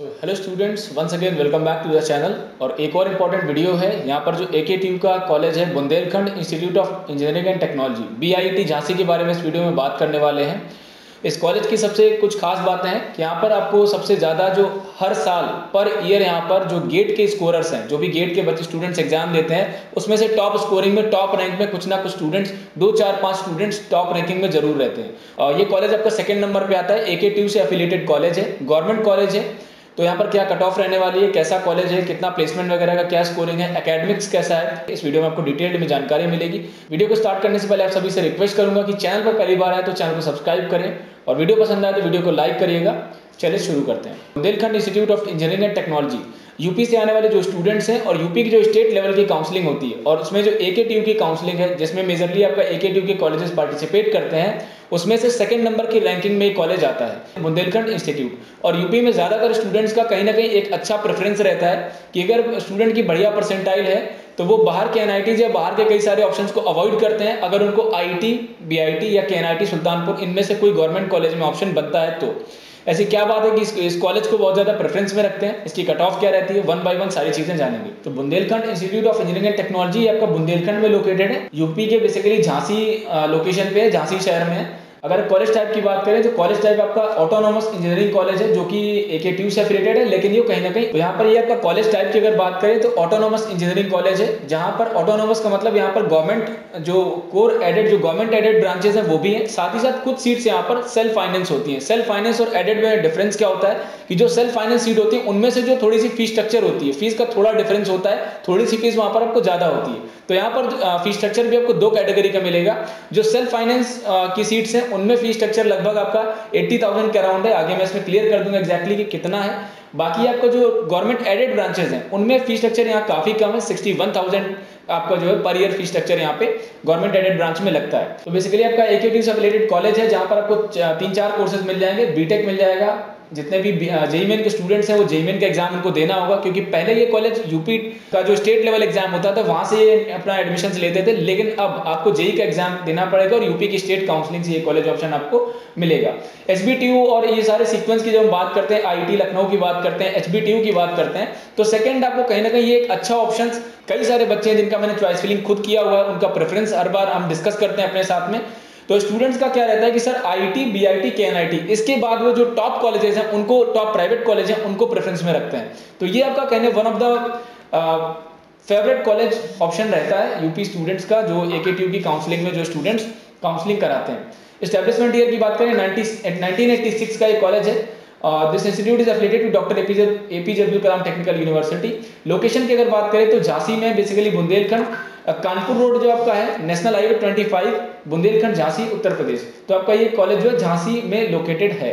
तो hello students once again welcome back to the channel और एक और इंपॉर्टेंट वीडियो है, यहाँ पर जो ए के टी का कॉलेज है, Bundelkhand institute of engineering and technology B I T Jhansi के बारे में इस वीडियो में बात करने वाले हैं। इस कॉलेज की सबसे कुछ खास बातें हैं कि यहाँ पर आपको सबसे ज़्यादा जो हर साल पर ईयर यहाँ पर जो गेट के स्कोरर्स हैं, जो भी गेट के बच्चे स्टूडेंट्स एग्ज़ाम देते हैं, उसमें से टॉप स्कोरिंग में टॉप रैंक में कुछ ना कुछ स्टूडेंट्स दो, चार, पाँच स्टूडेंट्स टॉप रैंकिंग में ज़रूर रहते हैं। और ये कॉलेज आपका सेकेंड नंबर पर आता है ए से अफिलेटेड कॉलेज है गवर्नमेंट कॉलेज है तो यहाँ पर क्या कट ऑफ़ रहने वाली है, कैसा कॉलेज है, कितना प्लेसमेंट वगैरह का, क्या स्कोरिंग है एकेडमिक्स कैसा है, इस वीडियो में आपको डिटेल्ड में जानकारी मिलेगी। वीडियो को स्टार्ट करने से पहले आप सभी से रिक्वेस्ट करूँगा कि चैनल पर पहली बार आए तो चैनल को सब्सक्राइब करें और वीडियो पसंद आए तो वीडियो को लाइक करिएगा। चलिए शुरू करते हैं। Bundelkhand institute of engineering and technology UP से आने वाले जो स्टूडेंट्स हैं और यूपी की जो स्टेट लेवल की काउंसलिंग होती है और उसमें जो ए के की काउंसलिंग है, जिसमें मेजरली आपका एकेटीयू के के कॉलेजेस पार्टिसिपेट करते हैं, उसमें से सेकंड नंबर की रैंकिंग में कॉलेज आता है बुंदेलखंड इंस्टीट्यूट और यूपी में ज़्यादातर स्टूडेंट्स का कहीं ना कहीं एक अच्छा प्रेफरेंस रहता है कि अगर स्टूडेंट की बढ़िया परसेंटाइल है तो वो बाहर के एनआईटी या बाहर के कई सारे ऑप्शंस को अवॉइड करते हैं। अगर उनको आई टी या के सुल्तानपुर, इनमें से कोई गवर्नमेंट कॉलेज में ऑप्शन बनता है तो। ऐसी क्या बात है कि इस, इस कॉलेज को बहुत ज़्यादा प्रेफरेंस में रखते हैं? इसकी कट ऑफ़ क्या रहती है? वन बाय वन सारी चीज़ें जानेंगे। तो Bundelkhand institute of engineering and technology आपका बुंदेलखंड में लोकेटेड है। यूपी के बेसिकली झांसी लोकेशन पे है झांसी शहर में है। अगर कॉलेज टाइप की बात करें तो कॉलेज टाइप आपका ऑटोनॉमस इंजीनियरिंग कॉलेज है, जो कि एक ट्यू से एफिलेटेड है, लेकिन ये कहीं ना कहीं तो यहाँ पर ये आपका कॉलेज टाइप की अगर बात करें तो ऑटोनॉमस इंजीनियरिंग कॉलेज है, जहाँ पर ऑटोनॉमस का मतलब यहाँ पर गवर्नमेंट जो कोर एडेड जो गवर्नमेंट एडेड ब्रांचेस हैं, वो भी है। साथ ही साथ कुछ सीट्स यहाँ पर सेल्फ फाइनेंस होती है। सेल्फ फाइनेंस और एडेड में डिफरेंस क्या होता है कि जो सेल्फ फाइनेंस सीट होती है, उनमें से जो थोड़ी सी फ़ीस स्ट्रक्चर होती है फ़ीस का थोड़ा डिफरेंस होता है, थोड़ी सी फ़ीस वहाँ पर आपको ज़्यादा होती है। तो यहाँ पर फ़ी स्ट्रक्चर भी आपको दो कैटेगरी का मिलेगा जो सेल्फ फाइनेंस की सीट्स हैं उनमें फ़ी स्ट्रक्चर लगभग आपका 80,000 के अराउंड है। आगे मैं इसमें क्लियर कर दूँगा एक्जैक्टली कि कितना है। बाकी आपका जो गवर्नमेंट एडेड ब्रांचेस हैं उनमें फ़ीस स्ट्रक्चर यहाँ काफ़ी कम है 61,000 आपका जो है पर ईयर फ़ीस स्ट्रक्चर यहाँ पे गवर्नमेंट एडेड ब्रांच में लगता है। तो बेसिकली आपका एक से रिलेटेड कॉलेज है जहाँ पर आपको तीन चार कोर्सेज मिल जाएँगे बीटेक मिल जाएगा जितने भी जेईमेन के स्टूडेंट्स हैं वो जेईमेन का एग्ज़ाम उनको देना होगा क्योंकि पहले ये कॉलेज यूपी का जो स्टेट लेवल एग्ज़ाम होता था वहाँ से ये अपना एडमिशन लेते थे लेकिन अब आपको जेई का एग्ज़ाम देना पड़ेगा और यूपी की स्टेट काउंसलिंग से ये कॉलेज ऑप्शन आपको मिलेगा। एच और ये सारे सीक्वेंस की जब हम बात करते हैं आईटी लखनऊ की बात करते हैं एच की बात करते हैं। तो सेकेंड आपको कहीं ना कहीं ये एक अच्छा ऑप्शन कई सारे बच्चे हैं जिनका मैंने चॉइस फिलिंग खुद किया हुआ है, उनका प्रेफरेंस हर बार हम डिस्कस करते हैं अपने साथ में। तो स्टूडेंट्स का क्या रहता है कि सर आईटी बीआईटी केएनआईटी इसके बाद वो जो टॉप कॉलेजेस हैं, उनको टॉप प्राइवेट कॉलेज हैं, उनको प्रेफरेंस में रखते हैं। तो ये आपका कहने one of the favourite college option रहता है यूपी स्टूडेंट्स का, जो ए के की काउंसलिंग में जो स्टूडेंट्स काउंसलिंग कराते हैं। स्टैब्लिशमेंट ईयर की बात करें नाइनटीन एट्टी का एक कॉलेज है। This institute is affiliated to doctor APJ APJ Abdul Kalam technical university location की अगर बात करें तो झांसी में बेसिकली बुंदेलखंड कानपुर रोड जो आपका है नेशनल हाईवे 25 बुंदेलखंड, झांसी, उत्तर प्रदेश. तो आपका ये कॉलेज जो है, झांसी में लोकेटेड है.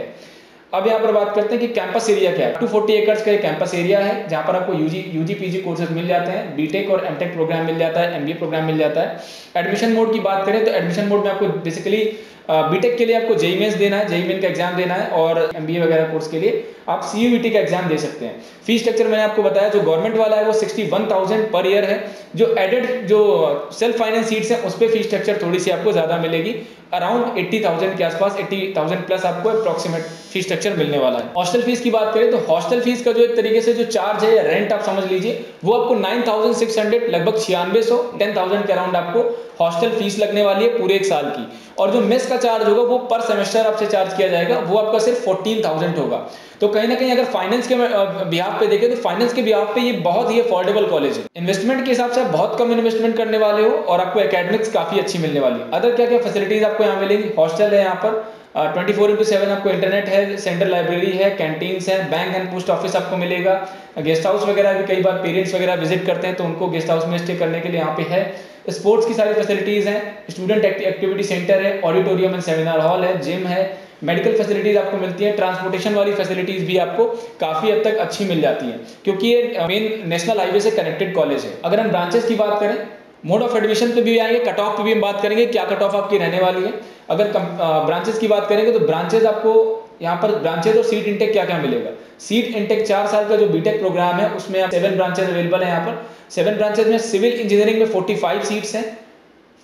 अब यहाँ पर बात करते हैं कि कैंपस एरिया क्या है. टू फोर्टी एकर्स का कैंपस एरिया है, जहाँ पर आपको यूजी यूजी पीजी कोर्सेज मिल जाते हैं. बीटेक और एमटेक प्रोग्राम मिल जाता है एमबीए प्रोग्राम मिल जाता है. एडमिशन मोड की बात करें तो एडमिशन मोड में आपको बेसिकली बीटेक के लिए आपको जेई मेन्स देना है जेई मेन का एग्ज़ाम देना है और एमबीए वगैरह कोर्स के लिए आप सी का एग्ज़ाम दे सकते हैं। फ़ीस स्ट्रक्चर मैंने आपको बताया, जो गवर्नमेंट वाला है वो sixty one thousand per year है। जो एडेड जो सेल्फ फाइनेंस सीट्स है, उस पर फ़ीस स्ट्रक्चर थोड़ी सी आपको ज़्यादा मिलेगी। अराउंड एट्टी थाउज़ेंड के आसपास एट्टी थाउज़ेंड प्लस आपको अप्रोक्सीमेट फ़ीस स्ट्रक्चर मिलने वाला है। हॉस्टल फ़ीस की बात करें तो हॉस्टल फ़ीस का जो एक तरीके से जो चार्ज है या रेंट आप समझ लीजिए वो आपको नाइन थाउज़ेंड सिक्स हंड्रेड, लगभग छियानवे सौ, टेन थाउज़ेंड के अराउंड आपको हॉस्टल फ़ीस लगने वाली है पूरे एक साल की। और जो मेस का चार्ज होगा, वो पर सेमेस्टर आपसे चार्ज किया जाएगा, वो आपका सिर्फ़ फोर्टीन थाउज़ेंड होगा। तो कहीं ना कहीं अगर फाइनेंस के बिहार पे देखें तो फाइनेंस के बिहार पे ये बहुत ही अफोर्डेबल कॉलेज है। इन्वेस्टमेंट के हिसाब से आप बहुत कम इन्वेस्टमेंट करने वाले हो और आपको एकेडमिक्स काफ़ी अच्छी मिलने वाली अदर क्या क्या फैसिलिटीज़ आपको यहाँ मिलेंगी? हॉस्टल है यहाँ पर। ट्वेंटी फोर इंटू सेवन आपको इंटरनेट है सेंट्रल लाइब्रेरी है कैंटीन्स है बैंक एंड पोस्ट ऑफ़िस आपको मिलेगा। गेस्ट हाउस वगैरह भी कई बार पेरेंट्स वगैरह विज़िट करते हैं तो उनको गेस्ट हाउस में स्टे करने के लिए यहाँ पे है। स्पोर्ट्स की सारी फैसिलिटीज़ हैं स्टूडेंट एक्टिविटी सेंटर है ऑडिटोरियम एंड सेमिनार हॉल है जिम है। मेडिकल फैसिलिटीज़ आपको मिलती है ट्रांसपोर्टेशन वाली फैसिलिटीज़ भी आपको काफ़ी हद तक अच्छी मिल जाती है। क्योंकि ये मेन नेशनल हाईवे से कनेक्टेड कॉलेज है। अगर हम ब्रांचेस की बात करें मोड ऑफ़ एडमिशन पे भी आएँगे कट ऑफ़ पे भी हम बात करेंगे, क्या कट ऑफ़ आपकी रहने वाली है। अगर ब्रांचेस की बात करेंगे तो ब्रांचेस आपको यहाँ पर ब्रांचेज और सीट इंटेक क्या क्या मिलेगा? सीट इंटेक चार साल का जो बीटेक प्रोग्राम है, उसमें सेवन ब्रांचेज अवेलेबल है यहाँ पर। सेवन ब्रांचेज में सिविल इंजीनियरिंग में 45 सीट्स हैं।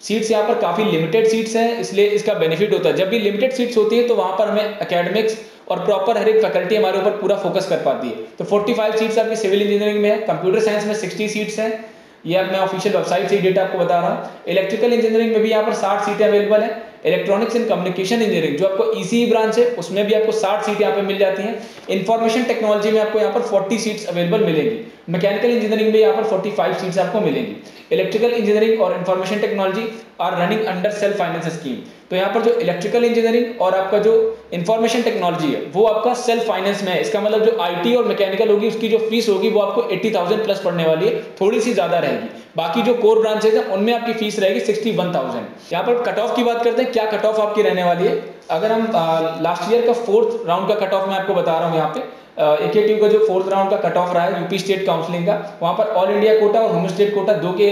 सीट्स यहाँ पर काफ़ी लिमिटेड सीट्स हैं, इसलिए इसका बेनिफिट होता है। जब भी लिमिटेड सीट्स होती है तो वहाँ पर हमें अकेडमिक्स और प्रॉपर हर एक फैकल्टी हमारे ऊपर पूरा फोकस कर पाती है। तो 45 सीट्स आपकी सिविल इंजीनियरिंग में है कंप्यूटर साइंस में 60 सीट्स हैं। ये अब मैं ऑफिशियल वेबसाइट से डेटा आपको बता रहा हूँ। इलेक्ट्रिकल इंजीनियरिंग में भी यहाँ पर 60 सीटें अवेलेबल है। इलेक्ट्रॉनिक्स एंड कम्युनिकेशन इंजीनियरिंग जो आपको ईसीई ब्रांच है, उसमें भी आपको 60 सीट यहाँ पे मिल जाती हैं। इन्फॉर्मेशन टेक्नोलॉजी में आपको यहाँ पर 40 सीट्स अवेलेबल मिलेंगी। मैकेनिकल इंजीनियरिंग में यहाँ पर 45 सीट्स आपको मिलेंगी। इलेक्ट्रिकल इंजीनियरिंग और information technology are running under self finance scheme तो यहाँ पर जो इलेक्ट्रिकल इंजीनियरिंग और आपका जो इन्फॉर्मेशन टेक्नोलॉजी है वो आपका सेल्फ फाइनेंस में है। इसका मतलब जो आईटी और मैकेनिकल होगी उसकी जो फ़ीस होगी वो आपको 80,000 प्लस पड़ने वाली है। थोड़ी सी ज़्यादा रहेगी। बाकी जो कोर ब्रांचेज है उनमें आपकी फ़ीस रहेगी सिक्सटी वन थाउज़ेंड यहाँ पर कट ऑफ़ की बात करते हैं क्या कट ऑफ़ आपकी रहने वाली है? अगर हम लास्ट ईयर का फोर्थ राउंड का कट ऑफ़ मैं आपको बता रहा हूँ यहाँ पे। ए का जो फोर्थ राउंड का कट ऑफ़ रहा है यूपी स्टेट काउंसलिंग का, वहाँ पर ऑल इंडिया कोटा और होम स्टेट कोटा दो के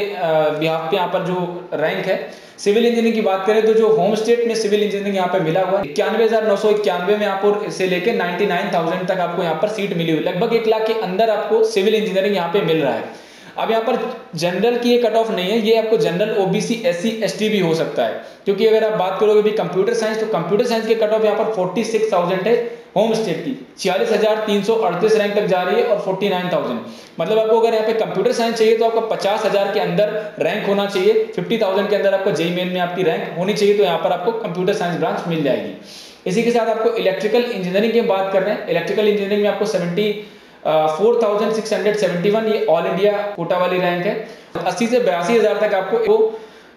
बिहाफ पे यहाँ पर जो रैंक है। सिविल इंजीनियरिंग की बात करें तो जो होम स्टेट में सिविल इंजीनियरिंग यहाँ पे मिला हुआ है, इक्यानवे हज़ार नौ सौ इक्यानवे में आपको से लेकर नाइनटी नाइन थाउज़ेंड तक आपको यहाँ पर सीट मिली हुई लगभग एक लाख के अंदर आपको सिविल इंजीनियरिंग यहाँ पे मिल रहा है। अब यहाँ पर जनरल की ये कट ऑफ़ नहीं है, ये आपको जनरल ओबीसी एससी एसटी भी हो सकता है। क्योंकि अगर आप बात करोगे भी कंप्यूटर साइंस तो कंप्यूटर साइंस के कट ऑफ़ यहाँ पर फोर्टी सिक्स थाउज़ेंड है। होम स्टेट की। छियालीस हज़ार तीन सौ अड़तीस रैंक तक जा रही है और फोर्टी नाइन थाउज़ेंड। मतलब आपको अगर यहाँ पे कंप्यूटर साइंस चाहिए तो आपको पचास हज़ार के अंदर रैंक होना चाहिए। फिफ्टी थाउज़ेंड के अंदर आपको जेई मेन में आपकी रैंक होनी चाहिए तो यहाँ पर आपको कंप्यूटर साइंस ब्रांच मिल जाएगी। इसी के साथ आपको इलेक्ट्रिकल इंजीनियरिंग की बात कर रहे हैं। इलेक्ट्रिकल इंजीनियरिंग में आपको seventy four thousand six hundred seventy one ये ऑल इंडिया कोटा वाली रैंक है। अस्सी से बयासी हज़ार तक आपको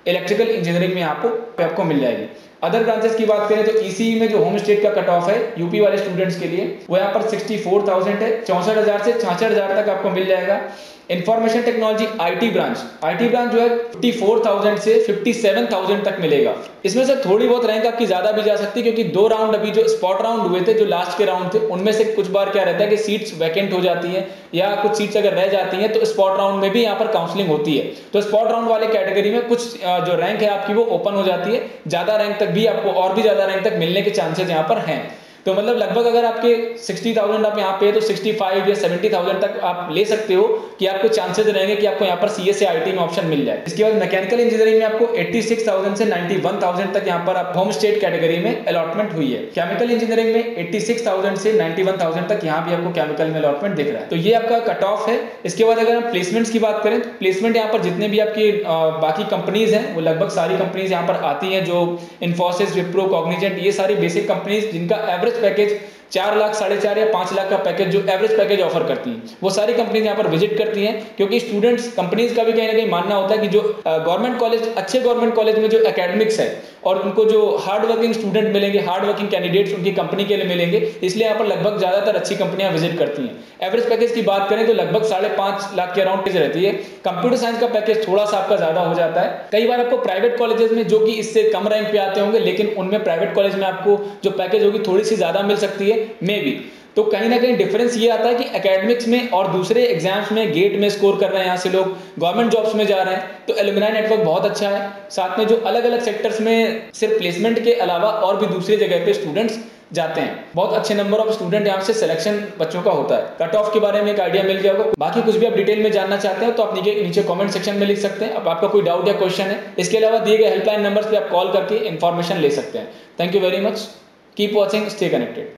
इलेक्ट्रिकल इंजीनियरिंग में आपको आपको मिल जाएगी। अदर ब्रांचेस की बात करें तो ईसीई e में जो होम स्टेट का कट ऑफ़ है यूपी वाले स्टूडेंट्स के लिए वो यहाँ पर 64,000 है चौसठ हज़ार से छाछठ हज़ार तक आपको मिल जाएगा। Information technology IT branch IT branch जो है 54,000 से 57,000 तक मिलेगा। इसमें से थोड़ी बहुत रैंक आपकी ज़्यादा भी जा सकती है क्योंकि दो राउंड अभी जो स्पॉट राउंड हुए थे जो लास्ट के राउंड थे उनमें से कुछ बार क्या रहता है कि सीट्स वैकेंट हो जाती है या कुछ सीट्स अगर रह जाती हैं तो स्पॉट राउंड में भी यहाँ पर काउंसलिंग होती है। तो स्पॉट राउंड वाले कैटेगरी में कुछ जो रैंक है आपकी वो ओपन हो जाती है। ज़्यादा रैंक तक भी आपको और भी ज़्यादा रैंक तक मिलने के चांसेस यहाँ पर हैं। तो मतलब लगभग अगर आपके 60,000 आप यहाँ पे तो 65 या 70,000 तक आप ले सकते हो कि आपको चांसेस रहेंगे कि आपको यहाँ पर सी एस में ऑप्शन मिल जाए। इसके बाद मैकेनिकल इंजीनियरिंग में आपको 86,000 से 91,000 तक यहाँ पर आप होम स्टेट कैटेगरी में अलॉटमेंट हुई है। केमिकल इंजीनियरिंग में 86,000 से 91,000 तक यहाँ भी आपको केमिकल में अलॉटमेंट दिख रहा है। तो ये आपका कट ऑफ़ है। इसके बाद अगर हम प्लेसमेंट्स की बात करें प्लेसमेंट यहाँ पर जितने भी आपकी बाकी कंपनीज़ हैं वो लगभग सारी कंपनीज़ यहाँ पर आती हैं जो इन्फोसिस विप्रो कॉग्निजेंट ये सारी बेसिक कंपनीज़ जिनका एवरेज एवरेज पैकेज चार लाख, साढ़े चार या पाँच लाख का पैकेज जो एवरेज पैकेज ऑफ़र करती हैं। वो सारी कंपनीज़ यहाँ पर विज़िट करती हैं, क्योंकि स्टूडेंट्स कंपनीज़ का भी कहीं ना कहीं मानना होता है कि जो गवर्नमेंट कॉलेज अच्छे गवर्नमेंट कॉलेज में जो एकेडमिक्स है, और उनको जो हार्ड वर्किंग स्टूडेंट मिलेंगे हार्ड वर्किंग कैंडिडेट्स उनकी कंपनी के लिए मिलेंगे, इसलिए यहाँ पर लगभग ज़्यादातर अच्छी कंपनियाँ विज़िट करती हैं। एवरेज पैकेज की बात करें तो लगभग साढ़े पाँच लाख के अराउंड रहती है। कंप्यूटर साइंस का पैकेज थोड़ा सा आपका ज़्यादा हो जाता है। कई बार आपको प्राइवेट कॉलेजेस में, जो कि इससे कम रैंक पे आते होंगे, लेकिन उनमें प्राइवेट कॉलेज में आपको जो पैकेज होगी, थोड़ी सी ज़्यादा मिल सकती है। मे बी तो कहीं ना कहीं डिफरेंस ये आता है कि एकेडमिक्स में और दूसरे एग्ज़ाम्स में गेट में स्कोर कर रहे हैं यहाँ से लोग। गवर्नमेंट जॉब्स में जा रहे हैं। तो एलुमिनाई नेटवर्क बहुत अच्छा है। साथ में जो अलग अलग सेक्टर्स में सिर्फ़ प्लेसमेंट के अलावा और भी दूसरी जगह पे स्टूडेंट्स जाते हैं। बहुत अच्छे नंबर ऑफ़ स्टूडेंट यहाँ से सिलेक्शन बच्चों का होता है। कट ऑफ़ के बारे में एक आइडिया मिल गया होगा। बाकी कुछ भी आप डिटेल में जानना चाहते हैं तो आप नीचे नीचे कमेंट सेक्शन में लिख सकते हैं। अब आपका कोई डाउट या क्वेश्चन है, इसके अलावा दिए गए हेल्पलाइन नंबर पे आप कॉल करके इन्फॉर्मेशन ले सकते हैं। Thank you very much keep watching stay connected